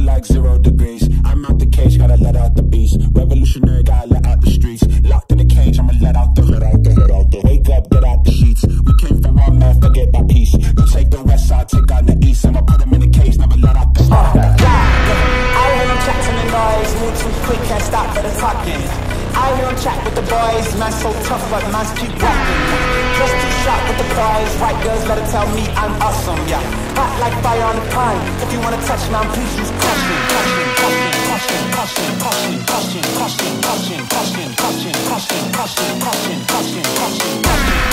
feel like zero degrees. I'm out the cage, gotta let out the beast. Revolutionary, gotta let out the streets. Locked in the cage, I'ma let out the, let out the, hood, out the. Wake up, get out the sheets. We came for one man, forget that peace. You take the west side, take on the east. I'ma put them in the cage, never let out the. Let out the. I hear them chatting the noise, move too quick, can't stop for the talking. I hear them chat with the boys, man so tough, but man's keep walking. Sharp with the prize, white girls better tell me I'm awesome, yeah. Hot like fire on the pine. If you wanna touch me, please use caution, caution, caution, caution, caution, caution, caution, caution, caution, caution, caution, caution, caution, caution, caution, caution, caution.